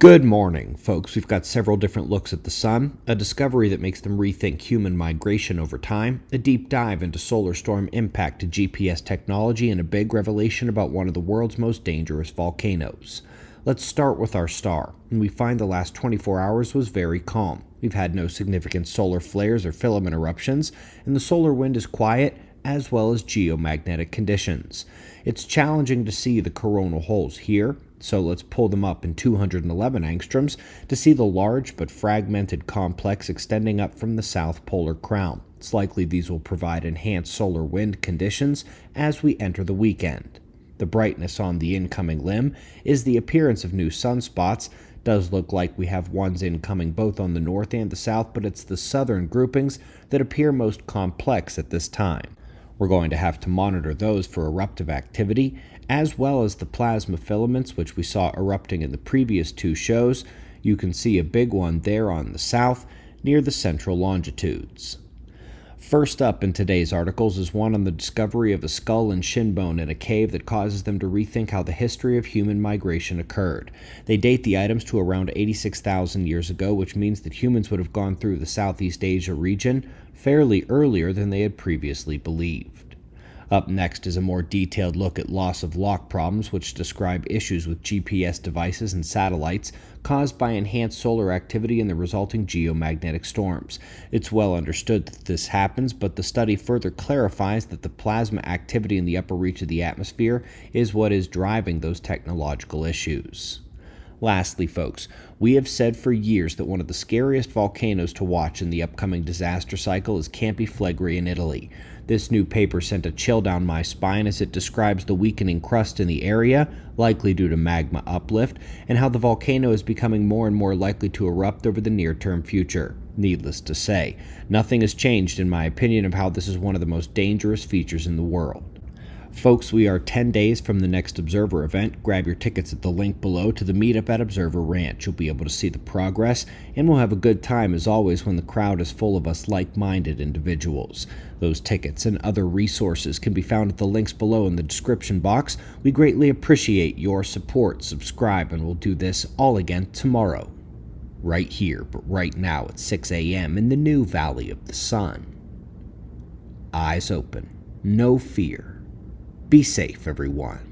Good morning, folks. We've got several different looks at the sun, a discovery that makes them rethink human migration over time, a deep dive into solar storm impact to GPS technology, and a big revelation about one of the world's most dangerous volcanoes. Let's start with our star, and we find the last 24 hours was very calm. We've had no significant solar flares or filament eruptions, and the solar wind is quiet, as well as geomagnetic conditions. It's challenging to see the coronal holes here, so let's pull them up in 211 angstroms to see the large but fragmented complex extending up from the south polar crown. It's likely these will provide enhanced solar wind conditions as we enter the weekend. The brightness on the incoming limb is the appearance of new sunspots. Does look like we have ones incoming both on the north and the south, but it's the southern groupings that appear most complex at this time. We're going to have to monitor those for eruptive activity, as well as the plasma filaments, which we saw erupting in the previous two shows. You can see a big one there on the south, near the central longitudes. First up in today's articles is one on the discovery of a skull and shin bone in a cave that causes them to rethink how the history of human migration occurred. They date the items to around 86,000 years ago, which means that humans would have gone through the Southeast Asia region fairly earlier than they had previously believed. Up next is a more detailed look at loss of lock problems, which describe issues with GPS devices and satellites caused by enhanced solar activity and the resulting geomagnetic storms. It's well understood that this happens, but the study further clarifies that the plasma activity in the upper reach of the atmosphere is what is driving those technological issues. Lastly, folks, we have said for years that one of the scariest volcanoes to watch in the upcoming disaster cycle is Campi Flegrei in Italy. This new paper sent a chill down my spine as it describes the weakening crust in the area, likely due to magma uplift, and how the volcano is becoming more and more likely to erupt over the near term future. Needless to say, nothing has changed in my opinion of how this is one of the most dangerous features in the world. Folks, we are 10 days from the next Observer event. Grab your tickets at the link below to the meetup at Observer Ranch. You'll be able to see the progress, and we'll have a good time as always when the crowd is full of us like minded individuals. Those tickets and other resources can be found at the links below in the description box. We greatly appreciate your support. Subscribe, and we'll do this all again tomorrow. Right here, but right now at 6 a.m. in the new Valley of the Sun. Eyes open, no fear be safe, everyone.